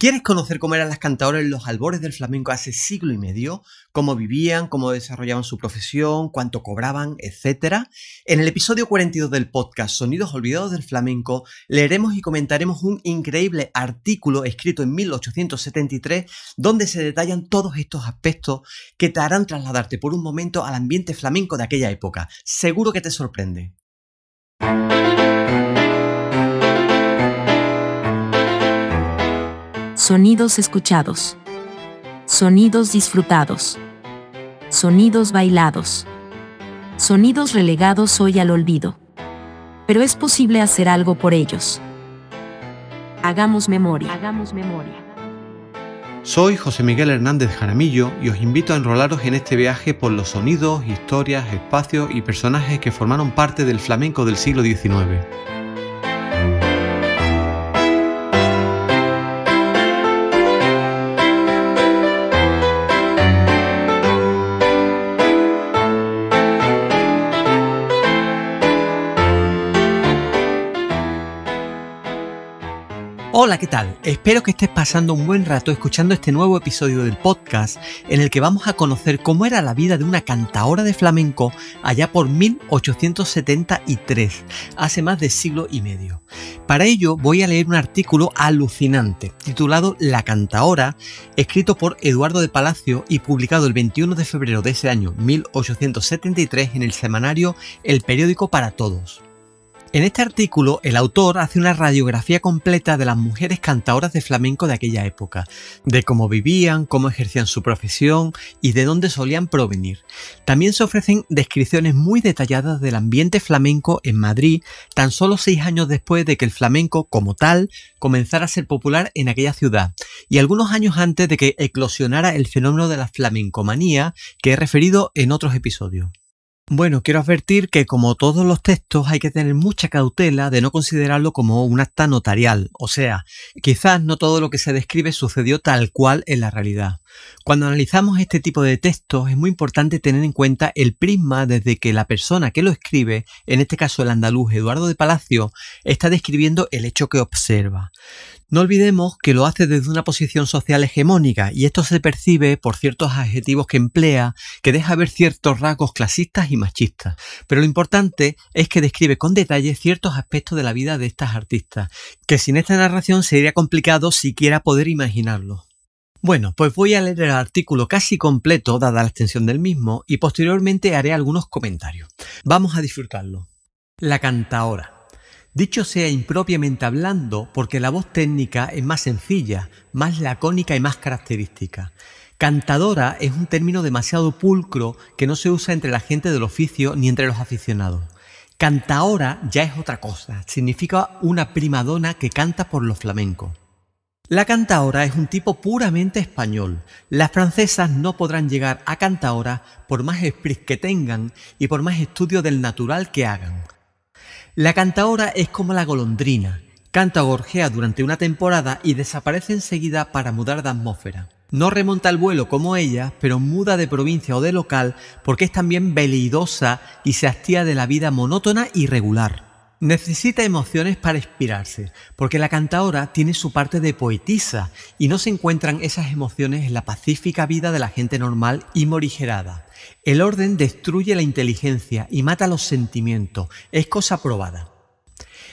¿Quieres conocer cómo eran las cantadoras en los albores del flamenco hace siglo y medio? ¿Cómo vivían? ¿Cómo desarrollaban su profesión? ¿Cuánto cobraban? Etcétera. En el episodio 42 del podcast Sonidos Olvidados del Flamenco leeremos y comentaremos un increíble artículo escrito en 1873 donde se detallan todos estos aspectos que te harán trasladarte por un momento al ambiente flamenco de aquella época. Seguro que te sorprende. Sonidos escuchados. Sonidos disfrutados. Sonidos bailados. Sonidos relegados hoy al olvido. Pero es posible hacer algo por ellos. Hagamos memoria. Hagamos memoria. Soy José Miguel Hernández Jaramillo y os invito a enrolaros en este viaje por los sonidos, historias, espacios y personajes que formaron parte del flamenco del siglo XIX. Hola, ¿qué tal? Espero que estés pasando un buen rato escuchando este nuevo episodio del podcast en el que vamos a conocer cómo era la vida de una cantaora de flamenco allá por 1873, hace más de siglo y medio. Para ello voy a leer un artículo alucinante titulado La cantaora, escrito por Eduardo de Palacio y publicado el 21 de febrero de ese año 1873 en el semanario El Periódico para Todos. En este artículo, el autor hace una radiografía completa de las mujeres cantadoras de flamenco de aquella época, de cómo vivían, cómo ejercían su profesión y de dónde solían provenir. También se ofrecen descripciones muy detalladas del ambiente flamenco en Madrid, tan solo seis años después de que el flamenco, como tal, comenzara a ser popular en aquella ciudad, y algunos años antes de que eclosionara el fenómeno de la flamencomanía que he referido en otros episodios. Bueno, quiero advertir que como todos los textos hay que tener mucha cautela de no considerarlo como un acta notarial, o sea, quizás no todo lo que se describe sucedió tal cual en la realidad. Cuando analizamos este tipo de textos es muy importante tener en cuenta el prisma desde que la persona que lo escribe, en este caso el andaluz Eduardo de Palacio, está describiendo el hecho que observa. No olvidemos que lo hace desde una posición social hegemónica y esto se percibe por ciertos adjetivos que emplea que deja ver ciertos rasgos clasistas y machistas. Pero lo importante es que describe con detalle ciertos aspectos de la vida de estas artistas, que sin esta narración sería complicado siquiera poder imaginarlo. Bueno, pues voy a leer el artículo casi completo dada la extensión del mismo y posteriormente haré algunos comentarios. Vamos a disfrutarlo. La cantaora. Dicho sea impropiamente hablando, porque la voz técnica es más sencilla, más lacónica y más característica. Cantadora es un término demasiado pulcro que no se usa entre la gente del oficio ni entre los aficionados. Cantaora ya es otra cosa, significa una primadona que canta por los flamencos. La cantaora es un tipo puramente español. Las francesas no podrán llegar a cantaora por más esprit que tengan y por más estudio del natural que hagan. La cantaora es como la golondrina, canta gorjea durante una temporada y desaparece enseguida para mudar de atmósfera. No remonta el vuelo como ella, pero muda de provincia o de local porque es también veleidosa y se hastía de la vida monótona y regular. Necesita emociones para inspirarse, porque la cantaora tiene su parte de poetisa y no se encuentran esas emociones en la pacífica vida de la gente normal y morigerada. El orden destruye la inteligencia y mata los sentimientos, es cosa probada.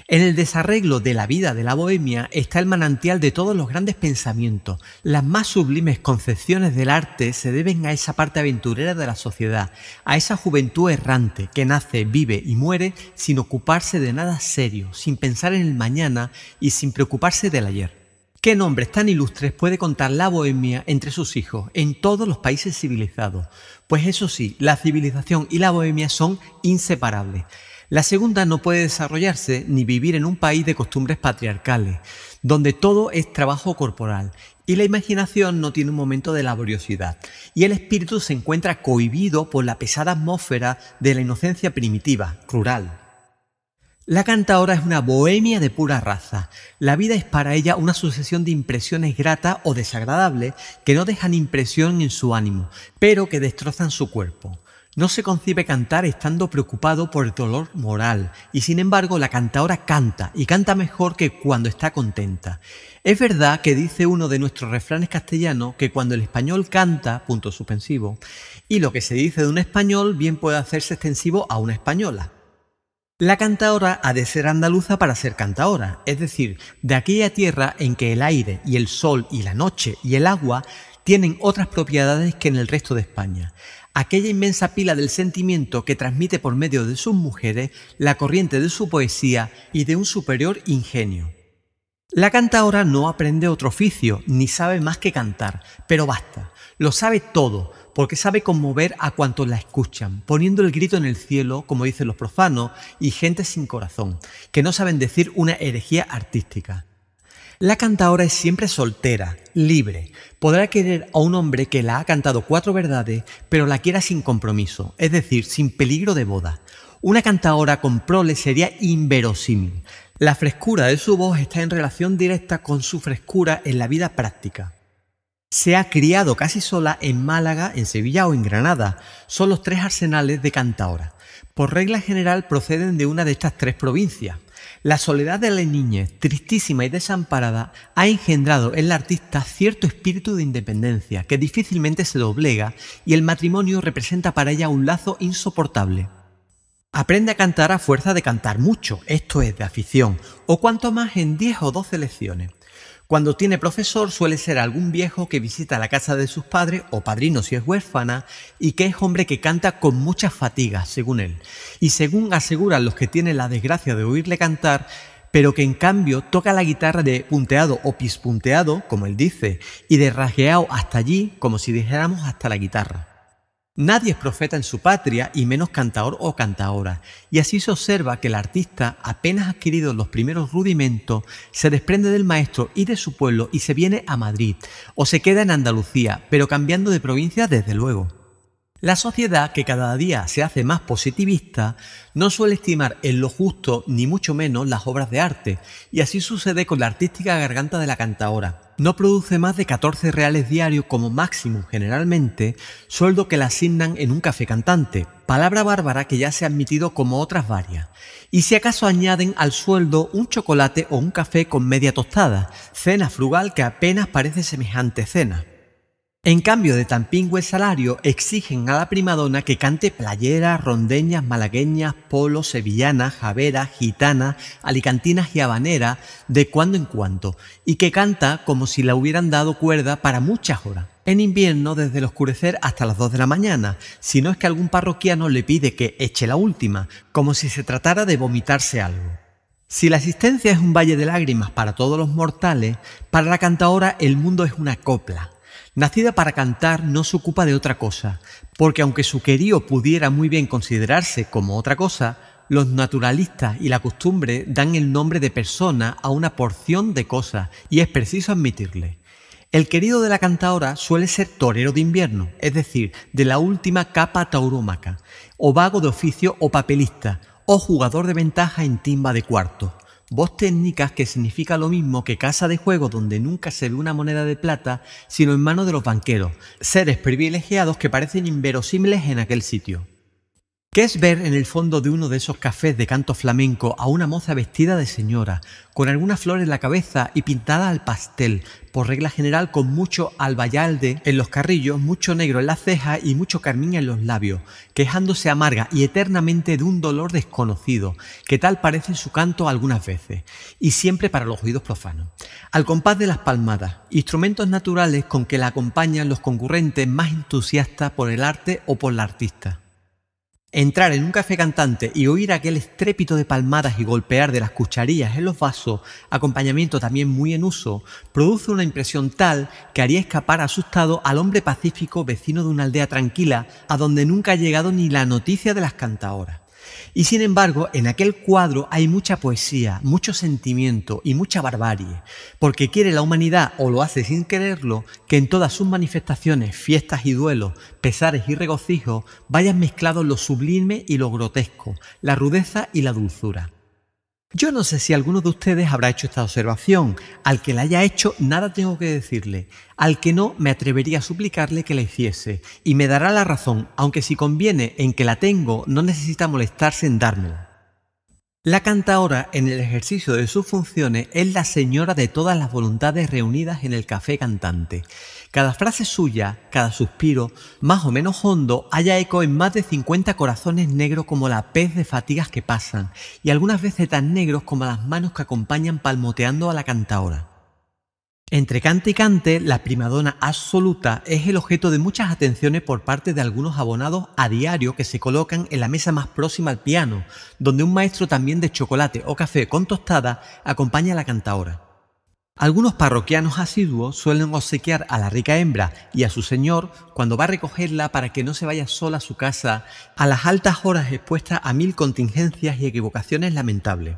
En el desarreglo de la vida de la bohemia está el manantial de todos los grandes pensamientos. Las más sublimes concepciones del arte se deben a esa parte aventurera de la sociedad, a esa juventud errante que nace, vive y muere sin ocuparse de nada serio, sin pensar en el mañana y sin preocuparse del ayer. ¿Qué nombres tan ilustres puede contar la bohemia entre sus hijos en todos los países civilizados? Pues eso sí, la civilización y la bohemia son inseparables. La segunda no puede desarrollarse ni vivir en un país de costumbres patriarcales, donde todo es trabajo corporal y la imaginación no tiene un momento de laboriosidad, y el espíritu se encuentra cohibido por la pesada atmósfera de la inocencia primitiva, rural. La cantaora es una bohemia de pura raza. La vida es para ella una sucesión de impresiones gratas o desagradables que no dejan impresión en su ánimo, pero que destrozan su cuerpo. No se concibe cantar estando preocupado por el dolor moral, y sin embargo la cantaora canta, y canta mejor que cuando está contenta. Es verdad que dice uno de nuestros refranes castellanos que cuando el español canta, punto suspensivo, y lo que se dice de un español bien puede hacerse extensivo a una española. La cantaora ha de ser andaluza para ser cantaora, es decir, de aquella tierra en que el aire y el sol y la noche y el agua tienen otras propiedades que en el resto de España. Aquella inmensa pila del sentimiento que transmite por medio de sus mujeres la corriente de su poesía y de un superior ingenio. La cantaora no aprende otro oficio, ni sabe más que cantar, pero basta, lo sabe todo, porque sabe conmover a cuantos la escuchan, poniendo el grito en el cielo, como dicen los profanos, y gente sin corazón, que no saben decir una herejía artística. La cantaora es siempre soltera, libre. Podrá querer a un hombre que la ha cantado cuatro verdades, pero la quiera sin compromiso, es decir, sin peligro de boda. Una cantaora con prole sería inverosímil. La frescura de su voz está en relación directa con su frescura en la vida práctica. Se ha criado casi sola en Málaga, en Sevilla o en Granada. Son los tres arsenales de cantaora. Por regla general proceden de una de estas tres provincias. La soledad de la niñez, tristísima y desamparada, ha engendrado en la artista cierto espíritu de independencia que difícilmente se doblega y el matrimonio representa para ella un lazo insoportable. Aprende a cantar a fuerza de cantar mucho, esto es, de afición, o cuanto más en 10 o 12 lecciones. Cuando tiene profesor suele ser algún viejo que visita la casa de sus padres o padrino si es huérfana y que es hombre que canta con muchas fatigas, según él. Y según aseguran los que tienen la desgracia de oírle cantar, pero que en cambio toca la guitarra de punteado o pispunteado, como él dice, y de rasgueado hasta allí, como si dijéramos hasta la guitarra. Nadie es profeta en su patria y menos cantador o cantaora, y así se observa que el artista, apenas adquirido los primeros rudimentos, se desprende del maestro y de su pueblo y se viene a Madrid, o se queda en Andalucía, pero cambiando de provincia desde luego. La sociedad, que cada día se hace más positivista, no suele estimar en lo justo ni mucho menos las obras de arte, y así sucede con la artística garganta de la cantaora. No produce más de 14 reales diarios como máximo generalmente, sueldo que la asignan en un café cantante, palabra bárbara que ya se ha admitido como otras varias. Y si acaso añaden al sueldo un chocolate o un café con media tostada, cena frugal que apenas parece semejante cena. En cambio de tan pingüe salario, exigen a la primadona que cante playeras, rondeñas, malagueñas, polos, sevillanas, javeras, gitanas, alicantinas y habaneras de cuando en cuando, y que canta como si la hubieran dado cuerda para muchas horas. En invierno desde el oscurecer hasta las 2 de la mañana, si no es que algún parroquiano le pide que eche la última, como si se tratara de vomitarse algo. Si la existencia es un valle de lágrimas para todos los mortales, para la cantaora el mundo es una copla, Nacida para cantar no se ocupa de otra cosa, porque aunque su querío pudiera muy bien considerarse como otra cosa, los naturalistas y la costumbre dan el nombre de persona a una porción de cosas, y es preciso admitirle. El querido de la cantaora suele ser torero de invierno, es decir, de la última capa taurómaca, o vago de oficio o papelista, o jugador de ventaja en timba de cuarto. Voz técnicas que significa lo mismo que casa de juego donde nunca se ve una moneda de plata, sino en manos de los banqueros, seres privilegiados que parecen inverosímiles en aquel sitio. ¿Qué es ver en el fondo de uno de esos cafés de canto flamenco a una moza vestida de señora, con alguna flor en la cabeza y pintada al pastel, por regla general con mucho albayalde en los carrillos, mucho negro en las cejas y mucho carmín en los labios, quejándose amarga y eternamente de un dolor desconocido, que tal parece su canto algunas veces, y siempre para los oídos profanos. Al compás de las palmadas, instrumentos naturales con que la acompañan los concurrentes más entusiastas por el arte o por la artista. Entrar en un café cantante y oír aquel estrépito de palmadas y golpear de las cucharillas en los vasos, acompañamiento también muy en uso, produce una impresión tal que haría escapar asustado al hombre pacífico vecino de una aldea tranquila a donde nunca ha llegado ni la noticia de las cantaoras. Y sin embargo, en aquel cuadro hay mucha poesía, mucho sentimiento y mucha barbarie, porque quiere la humanidad, o lo hace sin quererlo, que en todas sus manifestaciones, fiestas y duelos, pesares y regocijos, vayan mezclados lo sublime y lo grotesco, la rudeza y la dulzura. Yo no sé si alguno de ustedes habrá hecho esta observación. Al que la haya hecho, nada tengo que decirle. Al que no, me atrevería a suplicarle que la hiciese. Y me dará la razón, aunque si conviene en que la tengo, no necesita molestarse en dármela. La cantaora, en el ejercicio de sus funciones, es la señora de todas las voluntades reunidas en el café cantante. Cada frase suya, cada suspiro, más o menos hondo, haya eco en más de 50 corazones negros como la pez de fatigas que pasan, y algunas veces tan negros como las manos que acompañan palmoteando a la cantaora. Entre cante y cante, la primadona absoluta es el objeto de muchas atenciones por parte de algunos abonados a diario que se colocan en la mesa más próxima al piano, donde un maestro también de chocolate o café con tostada acompaña a la cantaora. Algunos parroquianos asiduos suelen obsequiar a la rica hembra y a su señor cuando va a recogerla para que no se vaya sola a su casa a las altas horas expuestas a mil contingencias y equivocaciones lamentables.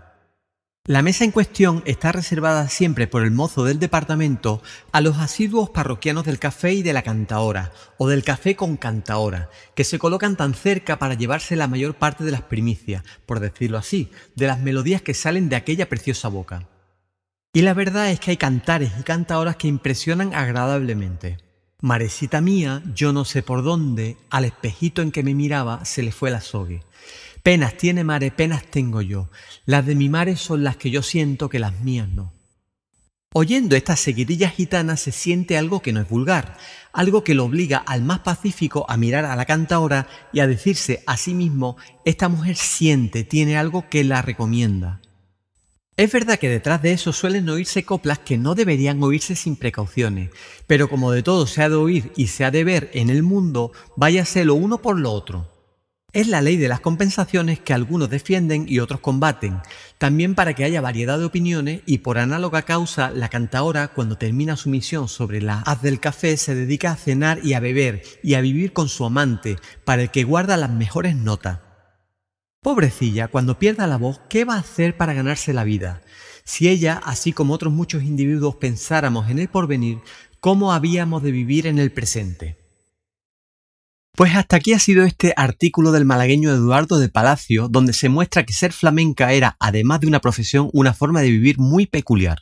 La mesa en cuestión está reservada siempre por el mozo del departamento a los asiduos parroquianos del café y de la cantaora, o del café con cantaora, que se colocan tan cerca para llevarse la mayor parte de las primicias, por decirlo así, de las melodías que salen de aquella preciosa boca. Y la verdad es que hay cantares y cantaoras que impresionan agradablemente. Marecita mía, yo no sé por dónde, al espejito en que me miraba se le fue la sogue. Penas tiene mare, penas tengo yo. Las de mi mare son las que yo siento que las mías no. Oyendo estas seguidillas gitanas se siente algo que no es vulgar, algo que lo obliga al más pacífico a mirar a la cantaora y a decirse a sí mismo, esta mujer siente, tiene algo que la recomienda. Es verdad que detrás de eso suelen oírse coplas que no deberían oírse sin precauciones, pero como de todo se ha de oír y se ha de ver en el mundo, váyase lo uno por lo otro. Es la ley de las compensaciones que algunos defienden y otros combaten, también para que haya variedad de opiniones y por análoga causa la cantaora cuando termina su misión sobre la haz del café se dedica a cenar y a beber y a vivir con su amante, para el que guarda las mejores notas. Pobrecilla, cuando pierda la voz, ¿qué va a hacer para ganarse la vida? Si ella, así como otros muchos individuos, pensáramos en el porvenir, ¿cómo habíamos de vivir en el presente? Pues hasta aquí ha sido este artículo del malagueño Eduardo de Palacio, donde se muestra que ser flamenca era, además de una profesión, una forma de vivir muy peculiar.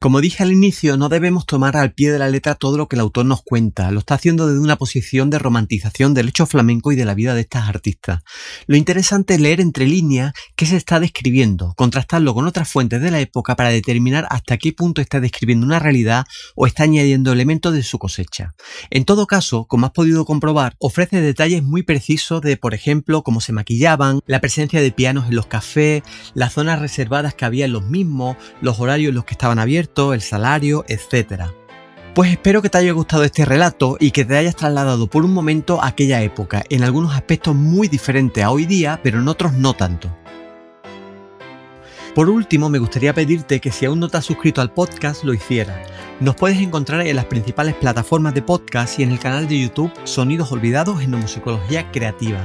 Como dije al inicio, no debemos tomar al pie de la letra todo lo que el autor nos cuenta, lo está haciendo desde una posición de romantización del hecho flamenco y de la vida de estas artistas. Lo interesante es leer entre líneas qué se está describiendo, contrastarlo con otras fuentes de la época para determinar hasta qué punto está describiendo una realidad o está añadiendo elementos de su cosecha. En todo caso, como has podido comprobar, ofrece detalles muy precisos de, por ejemplo, cómo se maquillaban, la presencia de pianos en los cafés, las zonas reservadas que había en los mismos, los horarios en los que estaban abiertos, el salario, etc. Pues espero que te haya gustado este relato y que te hayas trasladado por un momento a aquella época, en algunos aspectos muy diferentes a hoy día, pero en otros no tanto. Por último, me gustaría pedirte que si aún no te has suscrito al podcast, lo hicieras. Nos puedes encontrar en las principales plataformas de podcast y en el canal de YouTube Sonidos Olvidados en Musicología Creativa.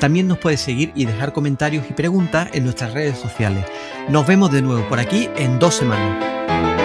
También nos puedes seguir y dejar comentarios y preguntas en nuestras redes sociales. Nos vemos de nuevo por aquí en dos semanas.